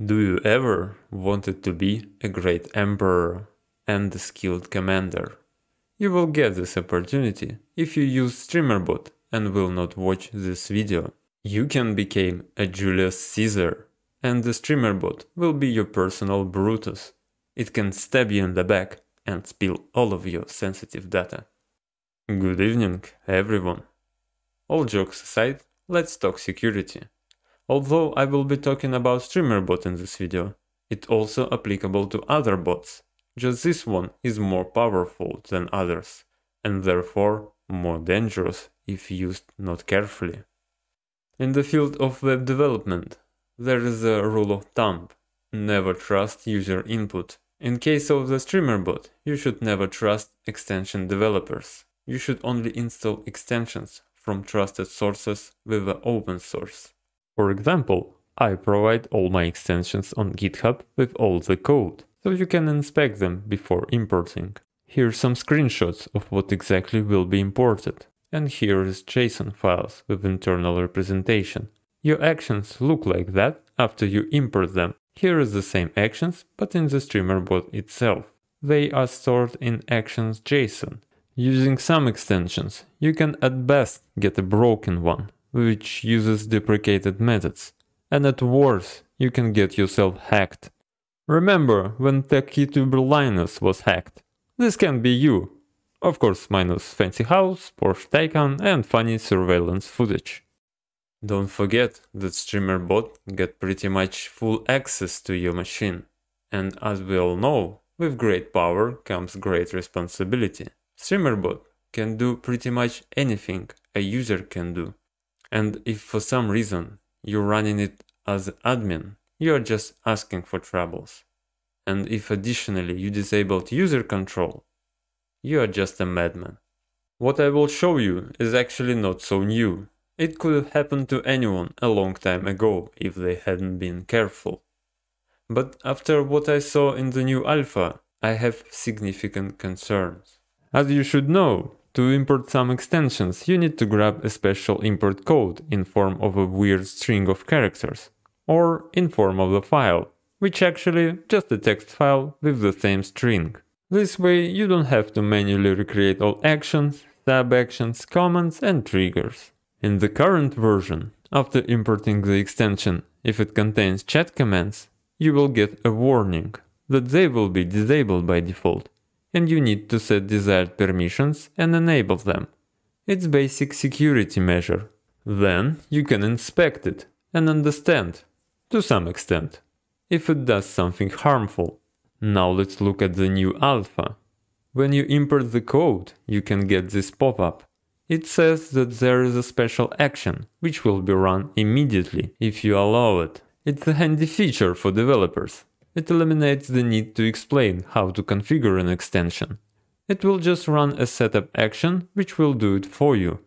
Do you ever wanted to be a great emperor and a skilled commander? You will get this opportunity if you use StreamerBot and will not watch this video. You can become a Julius Caesar and the StreamerBot will be your personal Brutus. It can stab you in the back and spill all of your sensitive data. Good evening, everyone. All jokes aside, let's talk security. Although I will be talking about StreamerBot in this video, it's also applicable to other bots. Just this one is more powerful than others, and therefore more dangerous if used not carefully. In the field of web development, there is a rule of thumb. Never trust user input. In case of the StreamerBot, you should never trust extension developers. You should only install extensions from trusted sources with the open source. For example, I provide all my extensions on GitHub with all the code, so you can inspect them before importing. Here are some screenshots of what exactly will be imported. And here is JSON files with internal representation. Your actions look like that after you import them. Here is the same actions, but in the streamer bot itself. They are stored in actions JSON. Using some extensions, you can at best get a broken one, which uses deprecated methods. And at worst, you can get yourself hacked. Remember when TechYouTuber Linus was hacked? This can be you. Of course, minus fancy house, Porsche Taycan and funny surveillance footage. Don't forget that StreamerBot get pretty much full access to your machine. And as we all know, with great power comes great responsibility. StreamerBot can do pretty much anything a user can do. And if for some reason you're running it as admin, you are just asking for troubles. And if additionally you disabled user control, you are just a madman. What I will show you is actually not so new. It could have happened to anyone a long time ago if they hadn't been careful. But after what I saw in the new alpha, I have significant concerns. As you should know, to import some extensions, you need to grab a special import code in form of a weird string of characters, or in form of a file, which actually just a text file with the same string. This way you don't have to manually recreate all actions, sub-actions, commands and triggers. In the current version, after importing the extension, if it contains chat commands, you will get a warning that they will be disabled by default and you need to set desired permissions and enable them. It's basic security measure. Then you can inspect it and understand, to some extent, if it does something harmful. Now let's look at the new alpha. When you import the code, you can get this pop-up. It says that there is a special action, which will be run immediately if you allow it. It's a handy feature for developers. It eliminates the need to explain how to configure an extension. It will just run a setup action which will do it for you.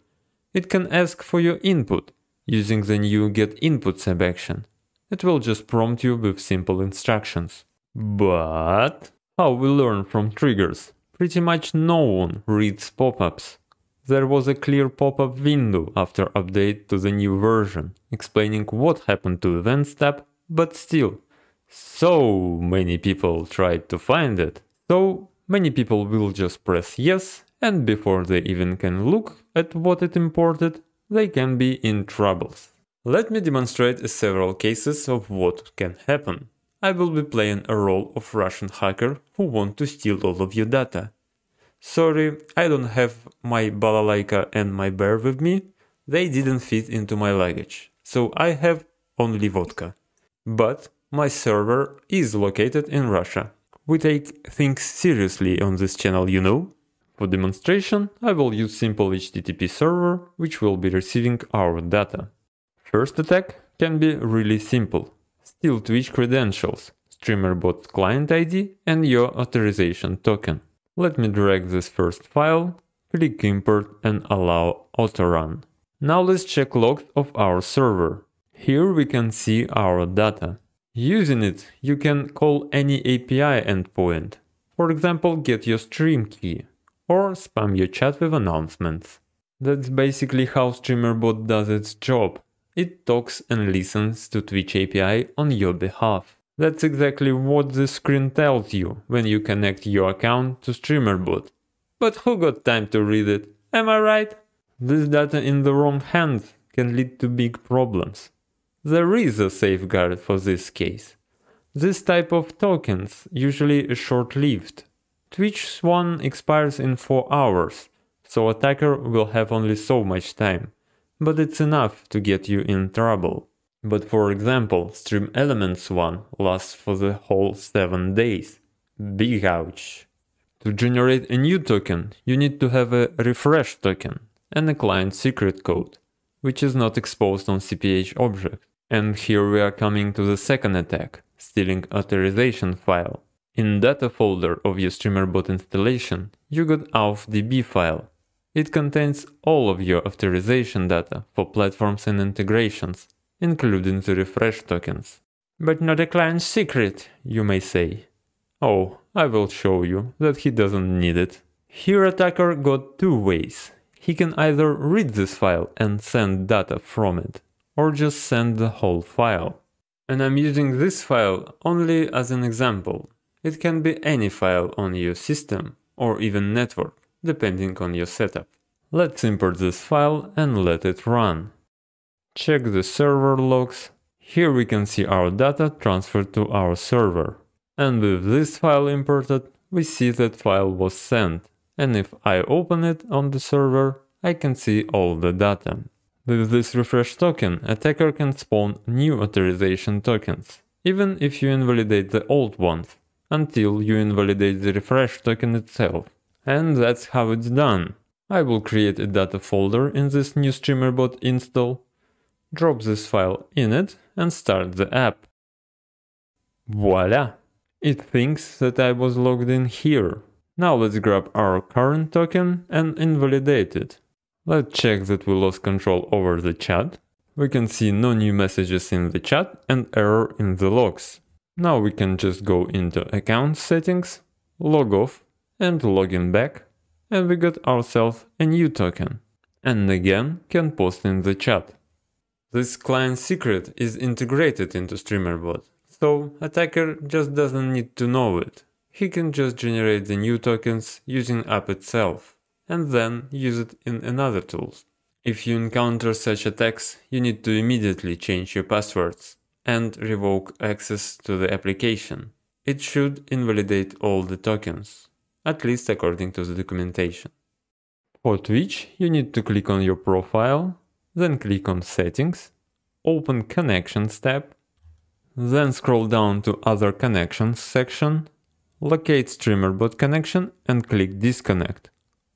It can ask for your input using the new getInput sub action. It will just prompt you with simple instructions. But how we learn from triggers? Pretty much no one reads pop-ups. There was a clear pop-up window after update to the new version, explaining what happened to events tab, but still, so many people tried to find it. So many people will just press yes and before they even can look at what it imported, they can be in troubles. Let me demonstrate several cases of what can happen. I will be playing a role of Russian hacker who want to steal all of your data. Sorry, I don't have my balalaika and my bear with me. They didn't fit into my luggage, so I have only vodka. But my server is located in Russia. We take things seriously on this channel, you know. For demonstration, I will use simple HTTP server, which will be receiving our data. First attack can be really simple. Steal Twitch credentials, StreamerBot client ID and your authorization token. Let me drag this first file, click import and allow autorun. Now let's check logs of our server. Here we can see our data. Using it, you can call any API endpoint. For example, get your stream key or spam your chat with announcements. That's basically how StreamerBot does its job. It talks and listens to Twitch API on your behalf. That's exactly what the screen tells you when you connect your account to StreamerBot. But who got time to read it? Am I right? This data in the wrong hands can lead to big problems. There is a safeguard for this case. This type of tokens usually short-lived. Twitch Swan expires in 4 hours, so attacker will have only so much time, but it's enough to get you in trouble. But for example, Stream Elements one lasts for the whole 7 days. Big ouch. To generate a new token, you need to have a refresh token and a client secret code, which is not exposed on CPH object. And here we are coming to the second attack, stealing authorization file. In data folder of your StreamerBot installation, you got auth.db file. It contains all of your authorization data for platforms and integrations, including the refresh tokens. But not a client secret, you may say. Oh, I will show you that he doesn't need it. Here attacker got two ways. He can either read this file and send data from it, or just send the whole file. And I'm using this file only as an example. It can be any file on your system, or even network, depending on your setup. Let's import this file and let it run. Check the server logs. Here we can see our data transferred to our server. And with this file imported, we see that file was sent. And if I open it on the server, I can see all the data. With this refresh token, attacker can spawn new authorization tokens, even if you invalidate the old ones, until you invalidate the refresh token itself. And that's how it's done. I will create a data folder in this new StreamerBot install drop this file in it and start the app. Voila! It thinks that I was logged in here. Now let's grab our current token and invalidate it. Let's check that we lost control over the chat. We can see no new messages in the chat and error in the logs. Now we can just go into account settings, log off and log in back and we got ourselves a new token. And again can post in the chat. This client secret is integrated into StreamerBot, so attacker just doesn't need to know it. He can just generate the new tokens using app itself, and then use it in another tools. If you encounter such attacks, you need to immediately change your passwords and revoke access to the application. It should invalidate all the tokens, at least according to the documentation. For Twitch, you need to click on your profile then click on Settings, open Connections tab, then scroll down to Other Connections section, locate StreamerBot connection and click Disconnect.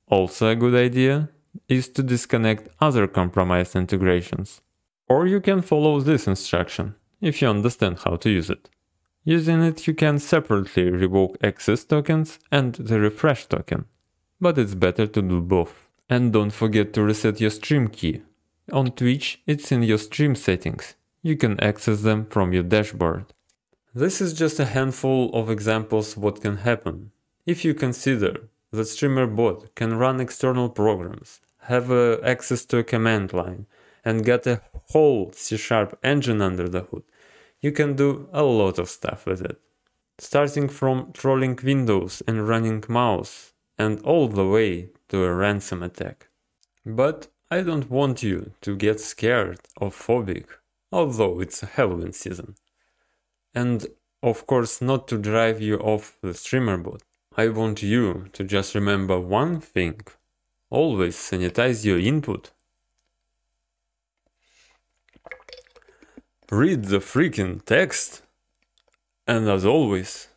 Also a good idea is to disconnect other compromised integrations. Or you can follow this instruction, if you understand how to use it. Using it you can separately revoke access tokens and the refresh token, but it's better to do both. And don't forget to reset your stream key on Twitch, it's in your stream settings. You can access them from your dashboard. This is just a handful of examples what can happen. If you consider that StreamerBot can run external programs, have uh, access to a command line, and get a whole C-sharp engine under the hood, you can do a lot of stuff with it. Starting from trolling Windows and running mouse, and all the way to a ransom attack. But I don't want you to get scared or phobic, although it's Halloween season. And of course not to drive you off the streamer StreamerBot. I want you to just remember one thing. Always sanitize your input. Read the freaking text. And as always,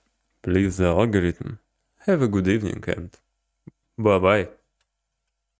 please the algorithm. Have a good evening and bye bye.